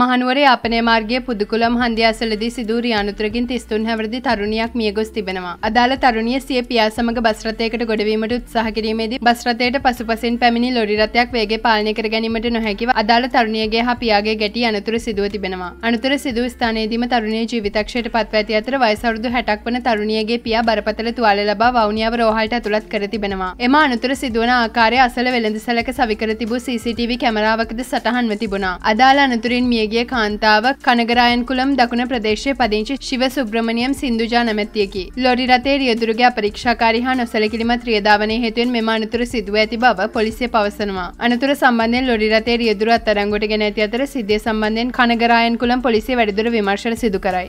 මහනුවර යාපනය මාර්ගයේ පුදුකුලම් හන්දියාසලදී සිදු වූ රියානුතරකින් 33 හැවිරිදි තරුණියක් මියගොස් තිබෙනවා. අදාළ තරුණිය සිය පියා සමග බස් රථයකට ගොඩවීමට උත්සාහ කිරීමේදී බස් රථයට පසුපසින් පැමිණි ලොරි රථයක් වේගය පාලනය කර ගැනීමට නොහැකිව අදාළ තරුණියගේ හා පියාගේ ගැටි අනතුර සිදුව තිබෙනවා. අනතුර සිදු ස්ථානයේදීම තරුණිය ජීවිතක්ෂයට පත්ව ඇති අතර වයස අවුරුදු 60ක් වන තරුණියගේ පියා බරපතල තුවාල ලබා වවුනියාව රෝහලට ඇතුළත් කර තිබෙනවා. එම අනතුර සිදුවන ආකාරය අසල වෙළඳසැලක සවිකර තිබූ CCTV කැමරාවකද සටහන්ව තිබුණා. අදාළ අනතුරින් මිය මියගිය කාන්තාව කනගරායන්කුලම් දකුණ ප්‍රදේශය පදිංචි ශිව සුබ්‍රමණියම් සින්දුජා නැමැත්තියකි. ලොරි රථේ රියදුරුගේ අපරීක්ෂාකාරී හා නොසැලකිලිමත් ක්‍රියාදාවනය හේතුවෙන් මෙම අනතුර සිදුව ඇති බව පොලිසිය පවසනවා. අනතුර සම්බන්ධයෙන් ලොරි රථේ රියදුරු අත්අඩංගුවට ගෙන ඇති අතර සිද්ධිය සම්බන්ධයෙන් කනගරායන්කුලම් පොලිසිය වැඩිදුර විමර්ශන සිදු කරයි.